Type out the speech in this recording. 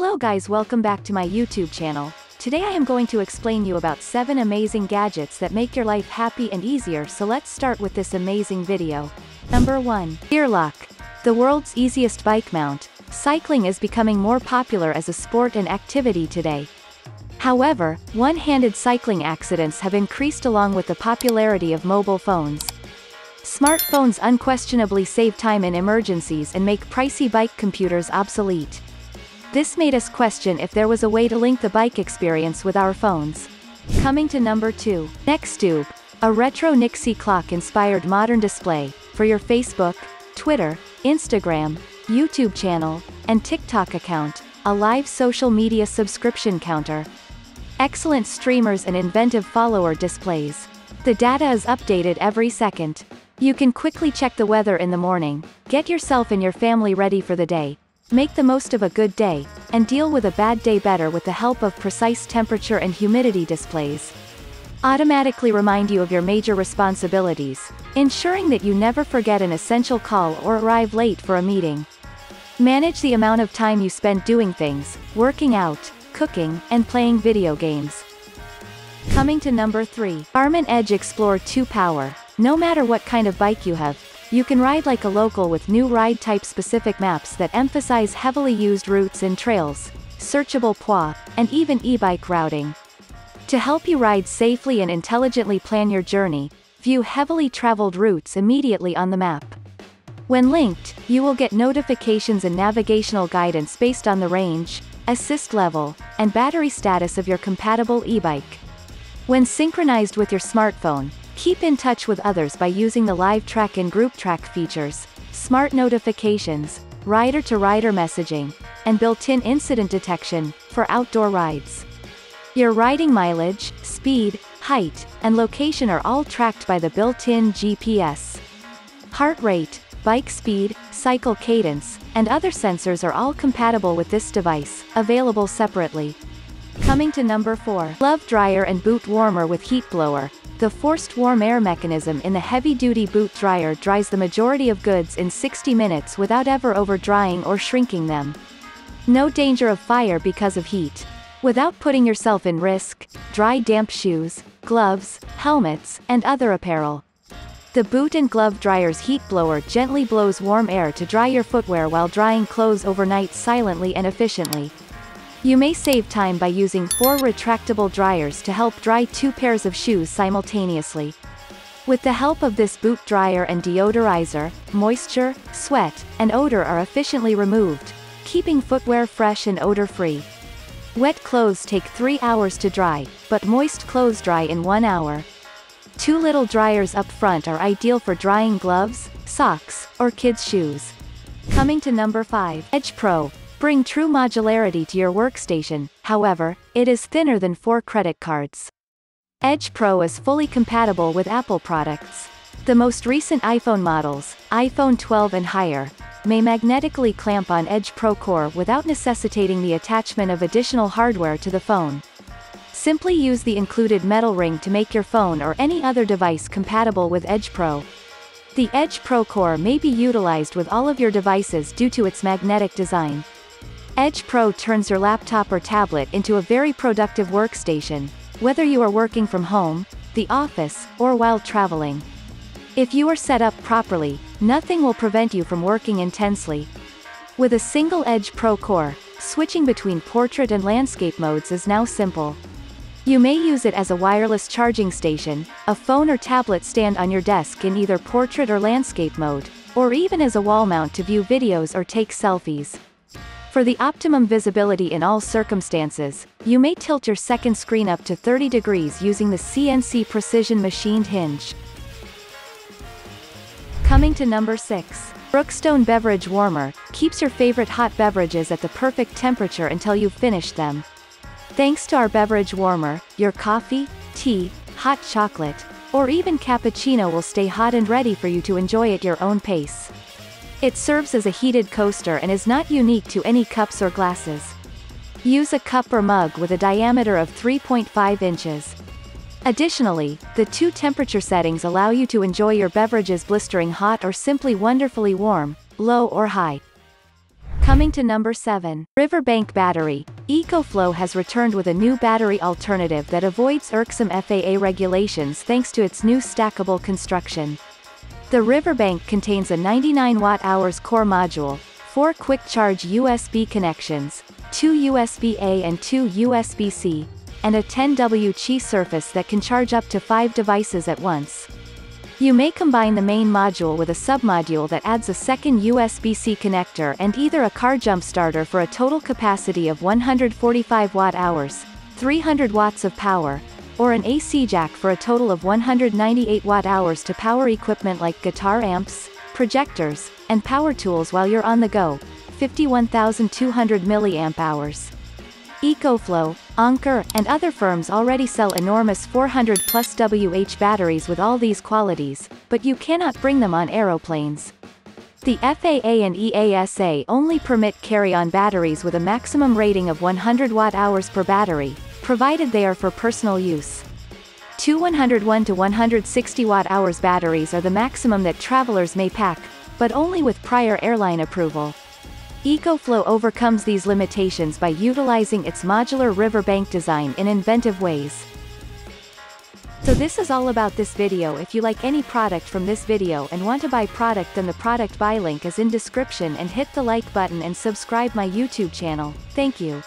Hello guys welcome back to my YouTube channel. Today I am going to explain you about 7 amazing gadgets that make your life happy and easier so let's start with this amazing video. Number 1. Gear Lock. The world's easiest bike mount, cycling is becoming more popular as a sport and activity today. However, one-handed cycling accidents have increased along with the popularity of mobile phones. Smartphones unquestionably save time in emergencies and make pricey bike computers obsolete. This made us question if there was a way to link the bike experience with our phones. Coming to number 2. Nextube. A retro Nixie clock-inspired modern display, for your Facebook, Twitter, Instagram, YouTube channel, and TikTok account, a live social media subscription counter. Excellent streamers and inventive follower displays. The data is updated every second. You can quickly check the weather in the morning, get yourself and your family ready for the day, Make the most of a good day, and deal with a bad day better with the help of precise temperature and humidity displays. Automatically remind you of your major responsibilities, ensuring that you never forget an essential call or arrive late for a meeting. Manage the amount of time you spend doing things, working out, cooking, and playing video games. Coming to number 3. Garmin Edge Explore 2 Power. No matter what kind of bike you have, you can ride like a local with new ride-type specific maps that emphasize heavily used routes and trails, searchable POI, and even e-bike routing. To help you ride safely and intelligently plan your journey, view heavily traveled routes immediately on the map. When linked, you will get notifications and navigational guidance based on the range, assist level, and battery status of your compatible e-bike. When synchronized with your smartphone, Keep in touch with others by using the live track and group track features, smart notifications, rider-to-rider messaging, and built-in incident detection, for outdoor rides. Your riding mileage, speed, height, and location are all tracked by the built-in GPS. Heart rate, bike speed, cycle cadence, and other sensors are all compatible with this device, available separately. Coming to number 4. Glove dryer and boot warmer with heat blower, the forced warm air mechanism in the heavy-duty boot dryer dries the majority of goods in 60 minutes without ever over-drying or shrinking them. No danger of fire because of heat. Without putting yourself in risk, dry damp shoes, gloves, helmets, and other apparel. The boot and glove dryer's heat blower gently blows warm air to dry your footwear while drying clothes overnight silently and efficiently. You may save time by using four retractable dryers to help dry two pairs of shoes simultaneously. With the help of this boot dryer and deodorizer, moisture, sweat, and odor are efficiently removed, keeping footwear fresh and odor-free. Wet clothes take 3 hours to dry, but moist clothes dry in 1 hour. Two little dryers up front are ideal for drying gloves, socks, or kids' shoes. Coming to number 5. Edge Pro, Bring true modularity to your workstation, however, it is thinner than four credit cards. Edge Pro is fully compatible with Apple products. The most recent iPhone models, iPhone 12 and higher, may magnetically clamp on Edge Pro Core without necessitating the attachment of additional hardware to the phone. Simply use the included metal ring to make your phone or any other device compatible with Edge Pro. The Edge Pro Core may be utilized with all of your devices due to its magnetic design. Edge Pro turns your laptop or tablet into a very productive workstation, whether you are working from home, the office, or while traveling. If you are set up properly, nothing will prevent you from working intensely. With a single Edge Pro core, switching between portrait and landscape modes is now simple. You may use it as a wireless charging station, a phone or tablet stand on your desk in either portrait or landscape mode, or even as a wall mount to view videos or take selfies. For the optimum visibility in all circumstances, you may tilt your second screen up to 30 degrees using the CNC Precision machined hinge. Coming to number 6. Brookstone Beverage Warmer, keeps your favorite hot beverages at the perfect temperature until you've finished them. Thanks to our beverage warmer, your coffee, tea, hot chocolate, or even cappuccino will stay hot and ready for you to enjoy at your own pace. It serves as a heated coaster and is not unique to any cups or glasses. Use a cup or mug with a diameter of 3.5 inches. Additionally, the two temperature settings allow you to enjoy your beverages blistering hot or simply wonderfully warm, low or high. Coming to number 7. Riverbank Battery. EcoFlow has returned with a new battery alternative that avoids irksome FAA regulations thanks to its new stackable construction. The Riverbank contains a 99 watt-hours core module, four quick charge USB connections, two USB-A and two USB-C, and a 10W Qi surface that can charge up to five devices at once. You may combine the main module with a submodule that adds a second USB-C connector and either a car jump starter for a total capacity of 145 watt-hours, 300 watts of power, or an AC jack for a total of 198 watt-hours to power equipment like guitar amps, projectors, and power tools while you're on the go, 51,200 milliamp hours. EcoFlow, Anker, and other firms already sell enormous 400 plus WH batteries with all these qualities, but you cannot bring them on aeroplanes. The FAA and EASA only permit carry-on batteries with a maximum rating of 100 watt-hours per battery, provided they are for personal use. Two 101 to 160 watt-hours batteries are the maximum that travelers may pack, but only with prior airline approval. EcoFlow overcomes these limitations by utilizing its modular riverbank design in inventive ways. So this is all about this video if you like any product from this video and want to buy product then the product buy link is in description and hit the like button and subscribe my YouTube channel, thank you.